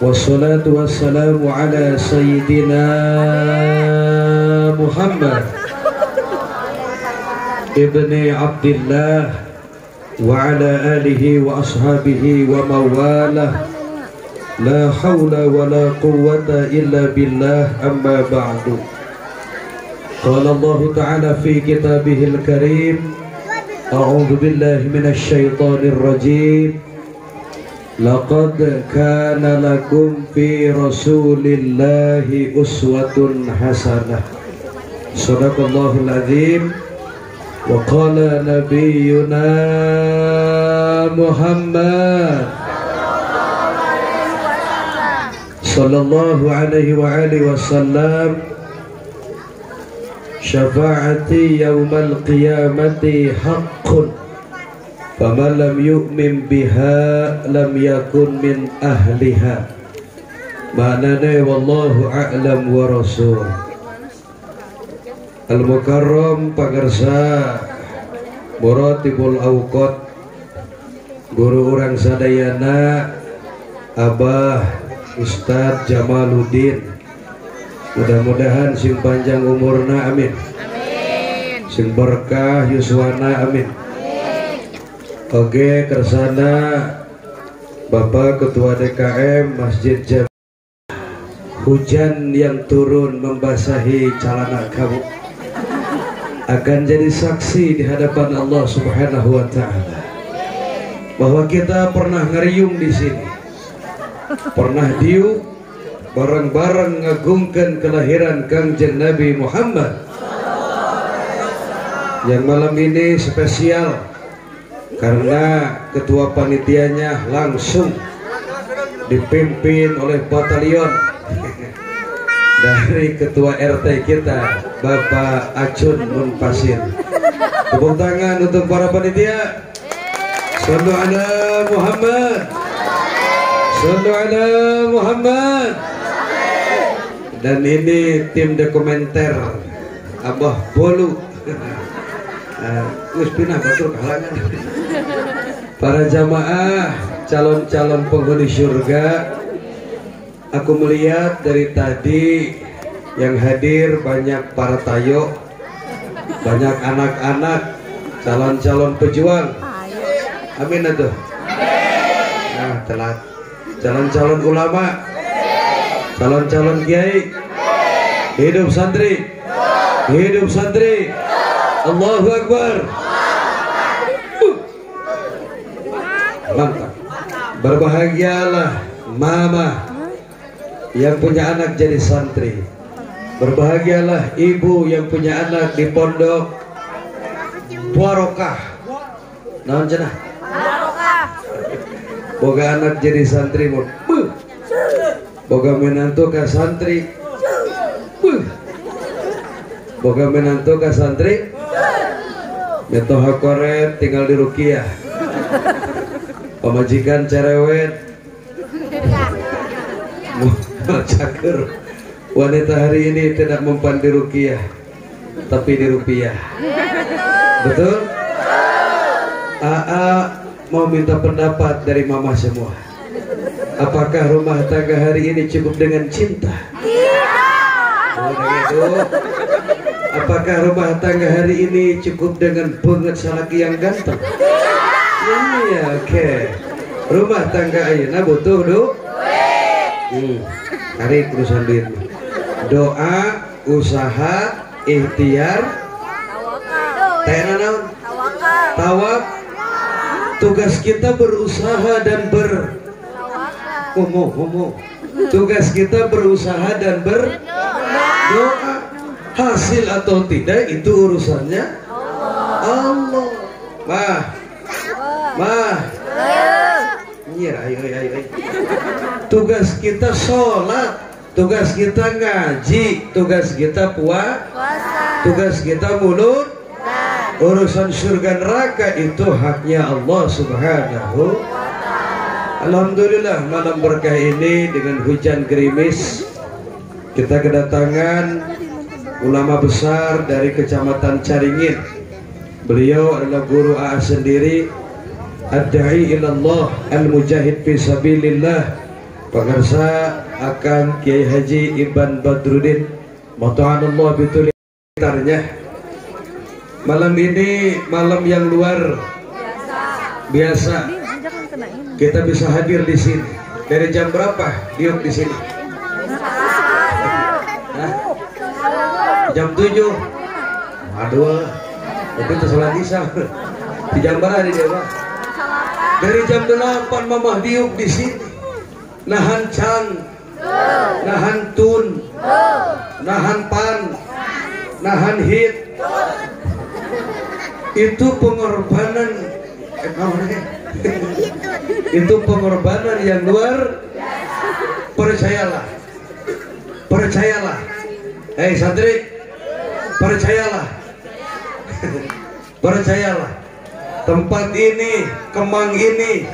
والصلاة والسلام على سيدنا محمد ابن عبد الله وعلى آله وأصحابه ومواله لا حول ولا قوة إلا بالله أما بعد. قال الله تعالى في كتابه الكريم أعوذ بالله من الشيطان الرجيم. لقد كان لكم في رسول الله أسوة حسنة. صدق الله العظيم. وقال نبينا محمد صلى الله عليه وآله وسلم شفاعتي يوم القيامة حق. Faman lam yu'min biha lam yakun min ahliha. Maknanya wallahu a'lam wa rasul. Al-Mukarram Pagarsa Muratibul Awqat. Guru orang sadayana Abah Ustadz Jamaluddin. Mudah-mudahan sing panjang umurna amin. Sing berkah Yuswana amin oke kersana Bapak Ketua DKM Masjid Jam hujan yang turun membasahi celana kamu akan jadi saksi di hadapan Allah Subhanahu wa taala. Bahwa kita pernah ngeriung di sini. Pernah diu bareng-bareng ngagungkan kelahiran Kangjeng Nabi Muhammad. Yang malam ini spesial karena ketua panitianya langsung dipimpin oleh batalion dari ketua RT kita Bapak Acun Munpasir. Tepuk tangan untuk para panitia. Sallu ala Muhammad. Sallu ala Muhammad. Dan ini tim dokumenter Abah Bolu. Gus pinah batur kalangan para jamaah calon-calon penghuni surga aku melihat dari tadi yang hadir banyak para tayo banyak anak-anak calon-calon pejuang. Amin atuh. Nah telat. Calon-calon ulama calon-calon kiai hidup santri hidup santri. Allahu Akbar mantap. Berbahagialah mama yang punya anak jadi santri. Berbahagialah ibu yang punya anak di pondok Barokah naon cenah? Boga anak jadi santri boga menantu ke santri. Boga menantu ke santri. Koret tinggal di Rukiah pemajikan cerewet caker wanita hari ini tidak mempan di Rukiah tapi di Rupiah betul? AA mau minta pendapat dari mama semua apakah rumah tangga hari ini cukup dengan cinta? Oh, gitu. apakah rumah tangga hari ini cukup dengan banget salaki yang ganteng? Ya oke. Rumah tangga ayeuna butuh do hmm. hari urusan duit. Doa usaha ikhtiar. Naon tawak tugas kita berusaha dan ber homo tugas kita berusaha dan berdoa hasil atau tidak itu urusannya Allah. Mah mah. Iya ayo ayo ayo tugas kita sholat tugas kita ngaji tugas kita puas puasa. tugas kita mulut urusan surga neraka itu haknya Allah subhanahu Alhamdulillah malam berkah ini dengan hujan gerimis kita kedatangan ulama besar dari kecamatan Caringin. Beliau adalah guru AA sendiri ad-da'i ilallah al-mujahid fi sabilillah pengarsa akan Kiai Haji Iban Badruddin Allah betul malam ini malam yang luar biasa kita bisa hadir di sini. Dari jam berapa diuk di sini? Jam 7. Aduh, itu tersalah. Di jam berapa di dewa? Dari jam 8 mamah diuk di sini. Nahan can, nahan tun, nahan pan, nahan hit. Itu pengorbanan. Eh, itu pengorbanan yang luar percayalah. Percayalah. Hei santri percayalah. Percayalah tempat ini kemang ini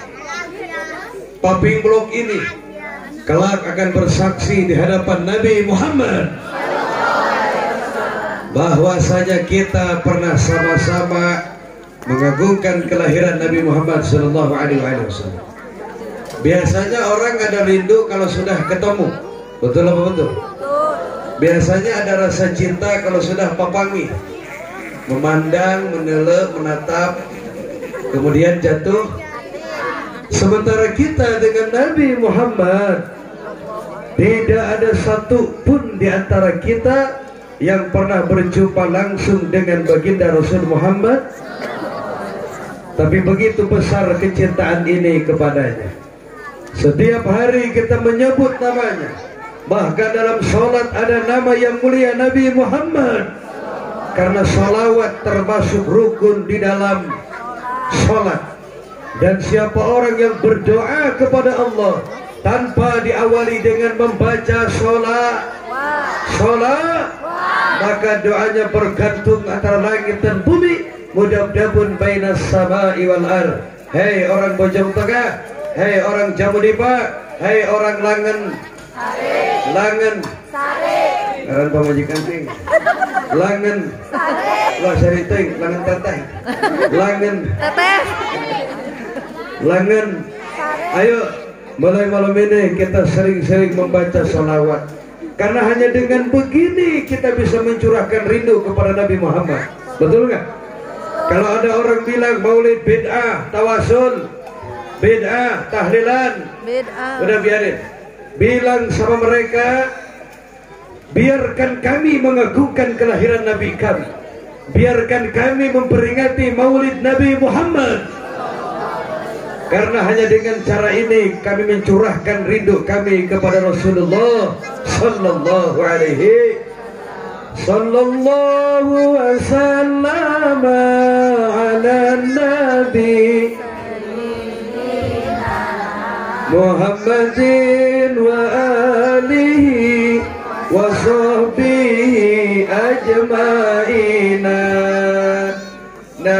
paping blok ini kelak akan bersaksi di hadapan Nabi Muhammad bahwasanya kita pernah sama-sama mengagungkan kelahiran Nabi Muhammad Sallallahu Alaihi Wasallam. Biasanya orang ada rindu kalau sudah ketemu, betul apa betul? Biasanya ada rasa cinta kalau sudah papangi, memandang, meneluk, menatap, kemudian jatuh. Sementara kita dengan Nabi Muhammad tidak ada satu pun di antara kita yang pernah berjumpa langsung dengan baginda Rasul Muhammad tapi begitu besar kecintaan ini kepadanya. Setiap hari kita menyebut namanya. Bahkan dalam sholat ada nama yang mulia Nabi Muhammad. Karena sholawat termasuk rukun di dalam sholat. Dan siapa orang yang berdoa kepada Allah tanpa diawali dengan membaca sholat, sholat, maka doanya bergantung antara langit dan bumi mudabdabun bainas sama'i wal ar hei orang bojong tengah hei orang jamu dipa hei orang langen langen Orang pemajikan ting. Langen lah sari ting langen teteh. Langen langen ayo mulai malam ini kita sering-sering membaca salawat karena hanya dengan begini kita bisa mencurahkan rindu kepada Nabi Muhammad. Betul nggak? Kalau ada orang bilang maulid bid'ah, tawasul, bid'ah, tahlilan, bid'ah. Udah biarin. Bilang sama mereka, biarkan kami mengagungkan kelahiran Nabi kami. Biarkan kami memperingati maulid Nabi Muhammad. Karena hanya dengan cara ini kami mencurahkan rindu kami kepada Rasulullah sallallahu alaihi sallallahu wasallam ala nabi Muhammadin.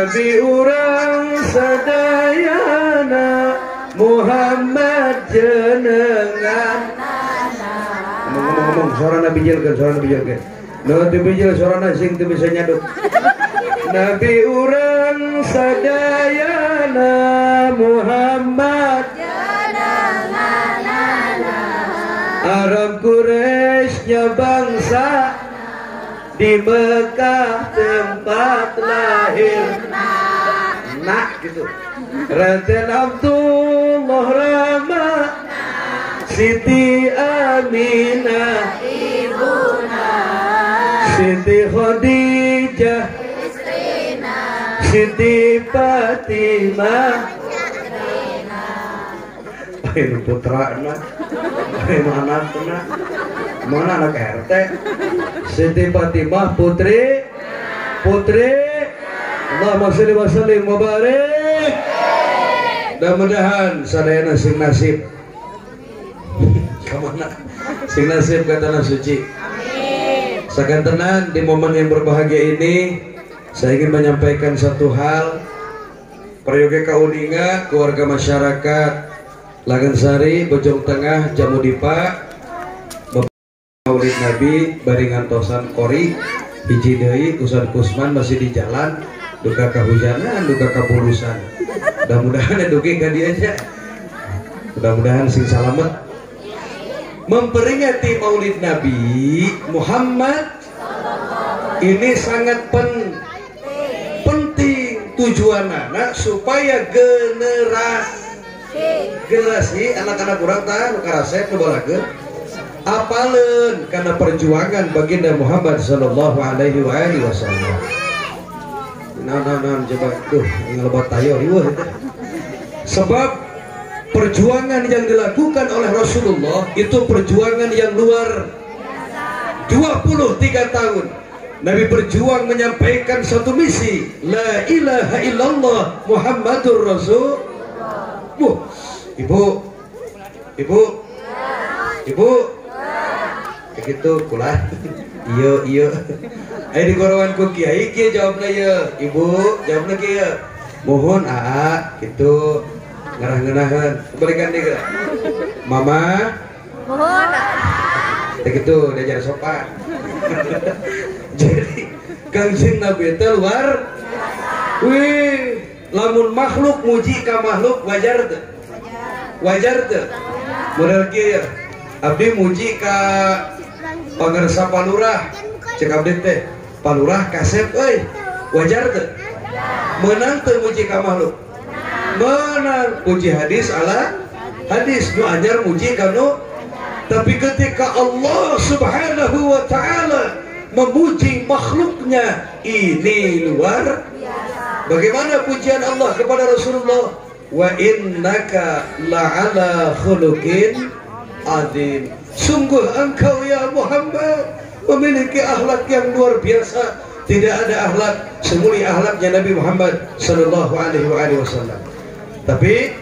Nabi orang sadayana Muhammad jenengan. Ngomong-ngomong suara Nabi jelkan suara Nabi jelkan Nanti bijil suara sing tu bisa nyaduk. Nabi urang sadayana Muhammad Arab Quraisynya bangsa di Mekah tempat lahir nak gitu. Raden Abdullah Rama Siti Aminah Siti Khadijah Siti Fatimah. Ini putra anak Ini anak anak Mana anak RT Siti Fatimah putri? Putri Allahumma salli wa sallim wa mudah-mudahan sadayana sing nasib. Ke mana sing nasib ke tanah suci. Sakantenan di momen yang berbahagia ini. Saya ingin menyampaikan satu hal. Prayoga Kauninga keluarga masyarakat Langansari Bojong Tengah Jamudipa. Maulid Nabi Baringan Tosan Kori hiji deui Kusan Kusman masih di jalan duka kehujanan duka kepulusan mudah-mudahan duki ka dia aja. Mudah-mudahan sing selamat. Memperingati Maulid Nabi Muhammad ini sangat pen, penting tujuan anak supaya generasi generasi anak-anak kurang tahu karasep balakeun apalen karena perjuangan baginda Muhammad sallallahu alaihi wasallam. Nah, nah, nah, coba tuh ngelebat tayo riweuh Sebab perjuangan yang dilakukan oleh Rasulullah itu perjuangan yang luar 23 tahun. Nabi berjuang menyampaikan satu misi. La ilaha illallah Muhammadur Rasul. Bu, Ibu Ibu Ibu. Begitu kulah Iya iya. Ayo digorowan ku kiai. Kiai jawabnya ya Ibu jawabnya kiai. Mohon aa gitu. Ngerah-ngerahan kebalikan dia mama. Mohon kayak gitu diajar sopan. Jadi kangjeng nabi itu luar wih lamun makhluk muji ka makhluk wajar tuh wajar. Tuh model kia abdi muji ka pangersa palurah cek abdi teh. Palurah kasep oi. Wajar tuh menang tuh muji ka makhluk menang. Puji hadis ala hadis. Nu ajar muji kanu tapi ketika Allah subhanahu wa ta'ala memuji makhluknya ini luar bagaimana pujian Allah kepada Rasulullah? Wa innaka la'ala khuluqin adim sungguh engkau ya Muhammad memiliki akhlak yang luar biasa tidak ada akhlak semulia akhlaknya Nabi Muhammad sallallahu alaihi wasallam tapi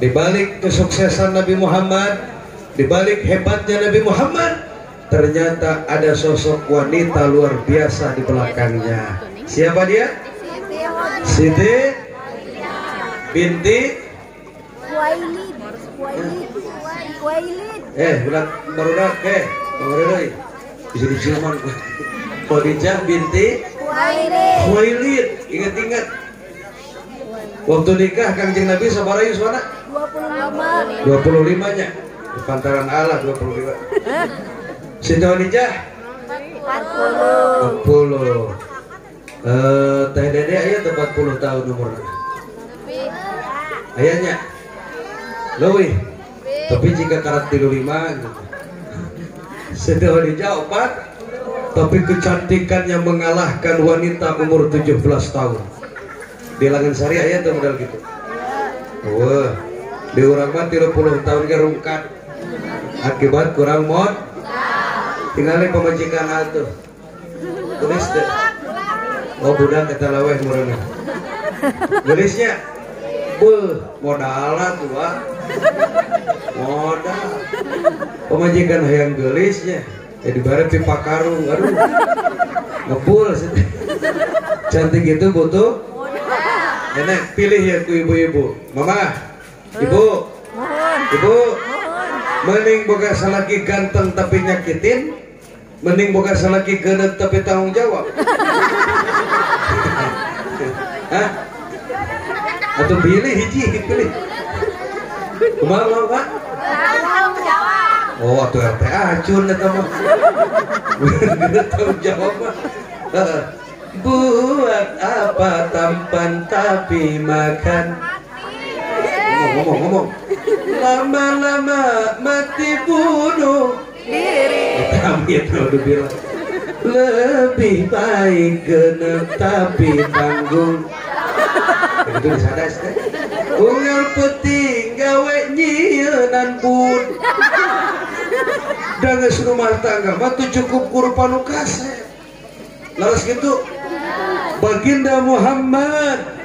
di balik kesuksesan Nabi Muhammad, di balik hebatnya Nabi Muhammad, ternyata ada sosok wanita luar biasa di belakangnya. Siapa dia? Siti binti Wailid. Wailid. Eh, baru dah, eh, baru dah. Bisa diciuman. Khadijah binti. Wailid. Ingat-ingat Waktu nikah kanjeng Nabi sabara yuswana? 25 25 nya pantaran Allah 25 Sinta Khadijah? 40 40 Eh, Teh Dede ayah 40 tahun umurnya Ayahnya? Lebih Tapi jika karat 35 gitu. Sinta Khadijah 4 Tapi kecantikan yang mengalahkan wanita umur 17 tahun. Bilangan sari ayat tuh modal gitu. Wah di orang mah 30 tahun gerungkat akibat kurang mod tinggalin pemajikan atuh tulis deh. Oh budak kata laweh murana tulisnya Beuh, modal tua modal pemajikan hayang gelisnya jadi barat pipa karung aduh. Ngebul cantik itu butuh? Nenek pilih ya ku ibu-ibu. Mama, ibu, ibu, mending boga salaki ganteng tapi nyakitin, mending boga salaki gendut tapi tanggung jawab. Hah? Atau pilih hiji, pilih. Kumaha mama? Oh, atau RT acun eta mah. Tanggung jawab. Buat apa tampan tapi makan? Ngomong, ngomong, Lama-lama mati bunuh diri. Itu bilang. Lebih baik genep tapi tanggung Begitu Unggal peting gawe nyienan bun. Dan rumah tangga mah cukup kurpan kasih Lalu gitu Baginda Muhammad.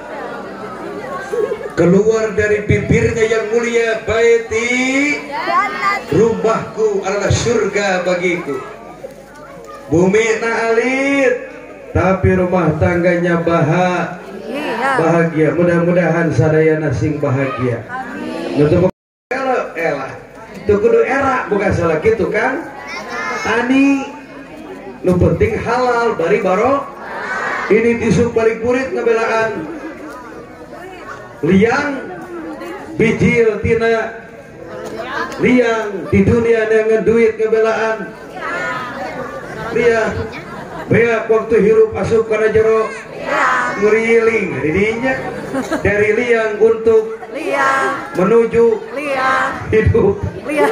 Keluar dari bibirnya yang mulia baiti rumahku adalah surga bagiku. Bumi alit tapi rumah tangganya bahagia bahagia. Mudah-mudahan sadaya nasing bahagia. Nutup elah itu kudu era bukan salah gitu kan? Tani nu penting halal bari baro. Ini disuk balik kurit ngebelaan liang bijil tina. Liang di dunia dengan duit ngebelaan liang beak waktu hirup asup karena jero ngeriling dirinya dari liang. Untuk Liang, menuju liang, hidup. Liang,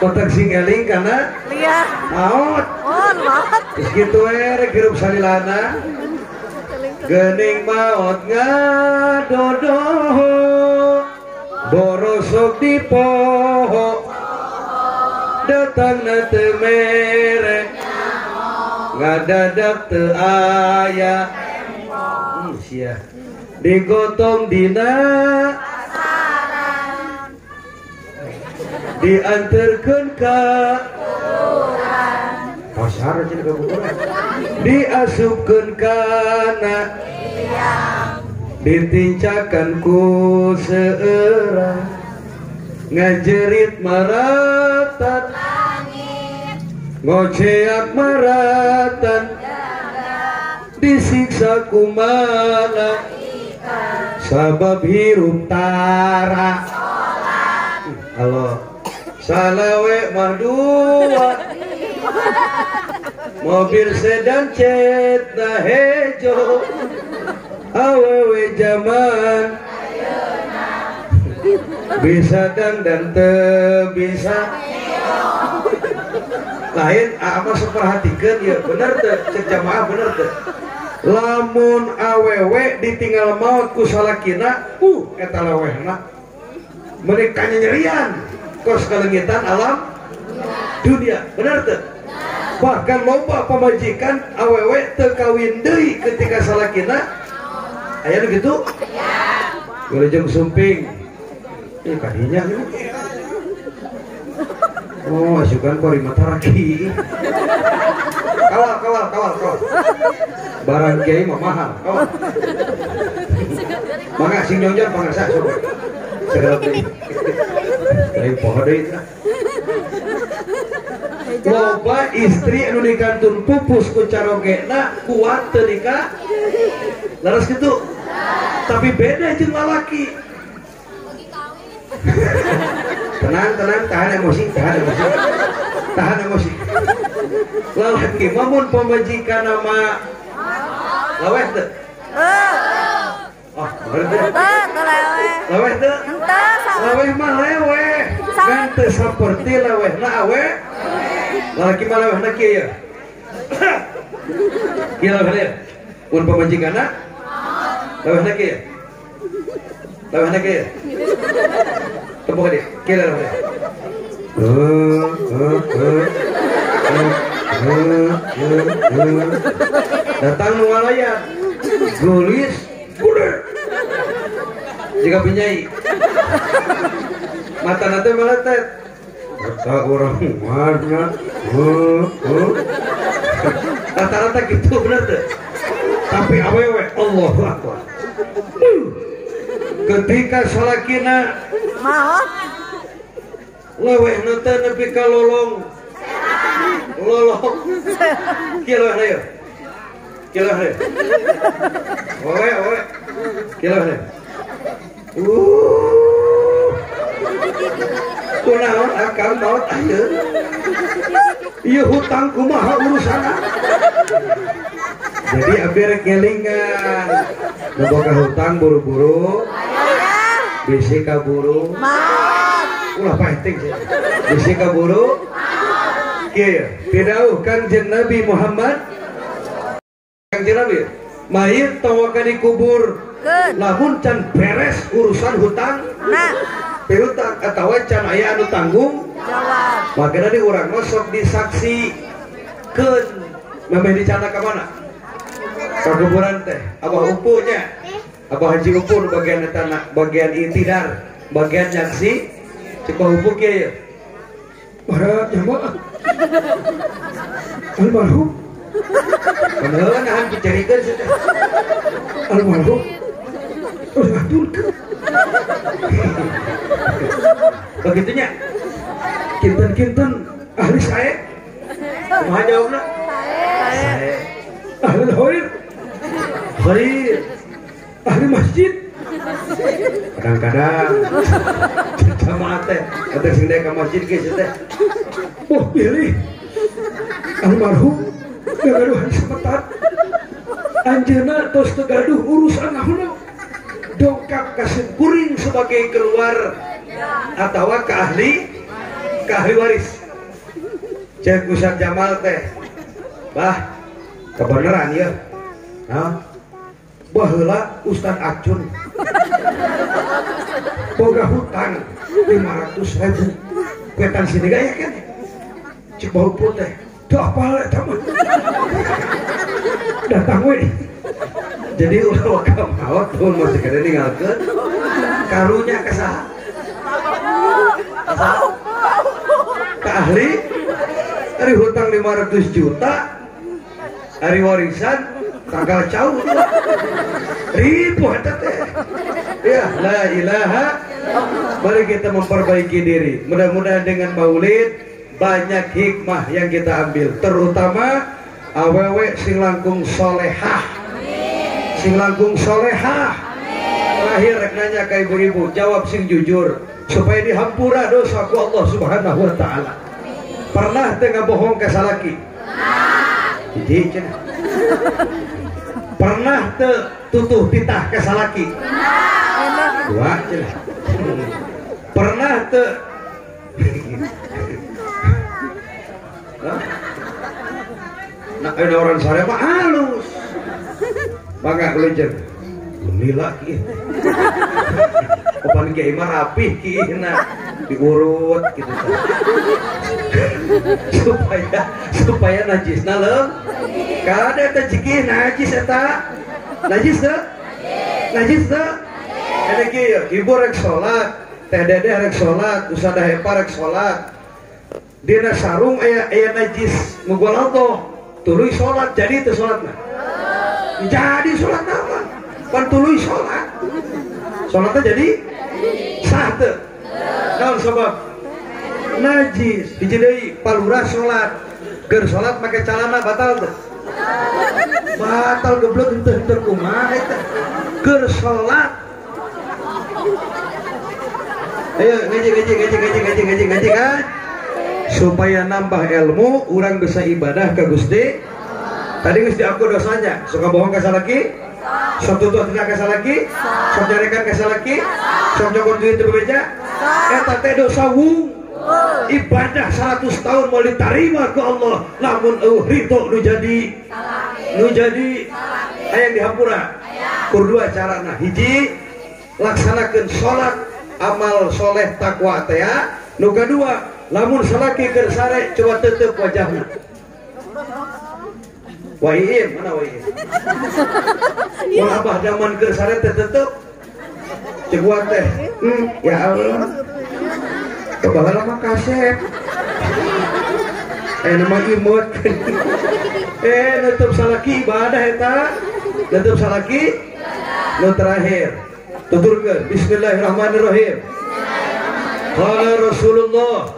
kotak sing eling karena liang. maut. Oh, maut. Gitu erek hirup salilana Gening maut ngadodo. Borosok di poho. Datang na temere. Ngadadak te aya Hmm, sia Digotong dina. Diantarkan ka. Pasar aja ke kuburan diasupkan kana ditincakan ku seerang ngajerit maratan. Ngoceak maratan disiksa kumala sabab hirup tara. Halo. Salawe mardua. Mobil sedan cet hejo. Awewe zaman bisa dan dan te bisa. Lain apa seperhatikan ya bener tuh jamaah bener tuh lamun awewe ditinggal maut ku salakina uh eta lawehna. Mereka nyerian kos kalengitan alam dunia. Bener tuh bahkan loba pemajikan awewe tekawin deui ketika salakina. Aya nu gitu Wilujeng sumping. Ini kadinya oh asukan kori mataraki kawal kawal kawal kawal. Barang kiai mah mahal kawal. Mangga sing nyonjon pangasa coba segala beli dari pohon deui loba istri anu dikantun pupus ku carogena kuat teu nikah? Laras gitu tapi beda jeung lalaki. Tenang tenang tahan emosi tahan emosi. Tahan emosi lalaki mamun pemajikan nama laweh teu oh bener teu Teu, teu lewe. laweh teu Teu, sama. laweh mah lewe kan teu saperti laweh na awe. Lalaki mah laweh na kieu ya? Kieu laweh ya? Mun pemajikanna laweh na kieu laweh na kieu tepuk dia kieu laweh Heuh, heuh, heuh. Datang nu ngalayan gulis kude jika penyai. Mata nanti meletet kata orang mana huh, huh. rata-rata gitu bener tuh tapi awewe Allah Akbar. Uh. ketika salakina Maut. leweh nanti nepi ka leweh na yuk owe owe kia leweh na yuk uh kunaon akang maut ayeuna ieu hutang kumaha urusana jadi abdi rek ngelingan boga hutang buru-buru. Bisi kaburu. Ulah penting sih. Bisi kaburu kieu pidauh kanjeng Nabi Muhammad? Kanjeng Nabi mahir tawakan dikubur lamun can beres urusan hutang. Nah, piutang atau can aya anu tanggung. Jawab. makanya di orang sok disaksi ke memang dicana ke mana? Kuburan teh. Abah upunya Abah Haji Upun bagian tanah bagian intidar bagian nyaksi. Cek bahupuk ya ya para jamaah almarhum Padahal nahan dicarikan sudah. Almarhum terus aturkan begitunya. Kinten-kinten. Ahli saya. Kumaha jawabna saya. Ahli hoir. Khalil ahli masjid kadang-kadang. Teh atau sing ka masjid ge teh oh pilih. Almarhum gagaduhan sepetat anjeuna tos tegaduh urusan ahuna dongkap kasih kuring sebagai keluar atau ke ahli ke ahli waris. Cek Ustaz Jamal teh. Bah kebenaran ya. Nah baheula Ustaz Acun boga hutang 500 ribu. Kuetan sini gaya kan? Cek bau putih tuh apa lah tamu datang weh. Jadi ulah wakam awak tuh masih kada ninggalkeun karunya kesaha ke ahli. Hari hutang 500 juta hari warisan tanggal jauh. Ribu teh. Ya la ilaha. Mari kita memperbaiki diri. Mudah-mudahan dengan maulid banyak hikmah yang kita ambil. Terutama awewe sing langkung solehah. Sing langkung solehah. Terakhir nanya ke ibu-ibu jawab sing jujur. Supaya dihampura dosa ku Allah subhanahu wa ta'ala. Pernah tengah bohong ke salaki? Jadi. Pernah te tutuh titah ke salaki dua pernah te? Nah, ada orang sare mah halus. Mangga kelencer. Lila ki. Kapan kiai mah rapih ki na diurut gitu. supaya supaya najisna leuh. Kada teh ciki najis eta. Najis teh? Najis teh? Ada kieu, ibu rek salat, teh dede rek salat, usaha hepa rek salat. Dina sarung aya aya najis mugolado tuluy salat jadi itu salatna jadi salat apa? Pan tuluy salat salatnya jadi? Sah teu naon sebab? Najis. Hiji deui palura salat keur salat make calana batal teu batal goblok henteu henteu kumaha eta keur salat ayo ngaji ngaji ngaji ngaji ngaji ngaji ngaji kan? Supaya nambah ilmu orang bisa ibadah ke Gusti. Tadi Gusti aku dosanya suka bohong ke lagi? Sok tutup tidak ke lagi? Sok jarekan ke lagi? Sok nyokot duit di beja eta teh dosa wung ibadah 100 tahun mau diterima ke Allah namun uh rito nu jadi nu jadi ayang dihampura kur dua cara nah hiji laksanakan sholat amal soleh takwa teh nu kedua lamun salaki keur sare coba tetep wajahna Wahim, mana Wahim? Mun abah zaman keur sare teh tetep cek gua teh. Hmm, ya Allah. Kebahala mah kasep. Eh nama imut. eh nutup salaki ibadah eta. Nutup salaki nu terakhir. Tuturkeun Bismillahirrahmanirrahim. Qala Rasulullah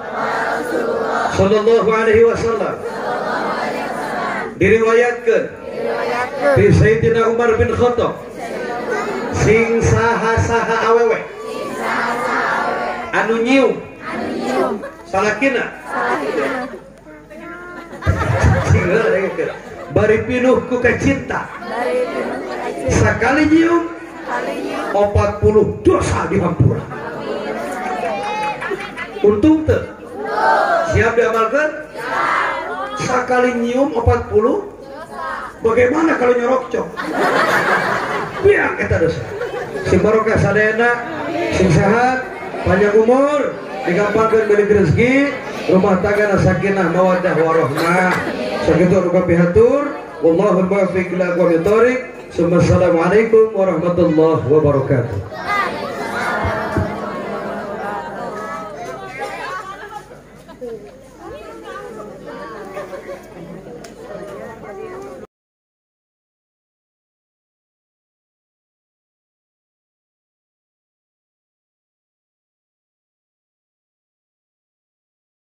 Sallallahu alaihi wasallam Diriwayatkan Di Sayyidina Umar bin Khattab Sing saha-saha awewe Anu nyium Salakina? Bari pinuh ku kecinta Sekali nyium 40 dosa dihampura Untung tuh. Siap diamalkan? Sekali nyium 40 Bagaimana kalau nyorok cok? Biar kita dosa. Sing barokah sadena Sing sehat Panjang umur Digampangkan beli rezeki Rumah tangga sakinah mawadah warohmah. Sakitu ruka pihatur Wallahul muwaffiq ila aqwamit thoriq Assalamualaikum warahmatullahi wabarakatuh.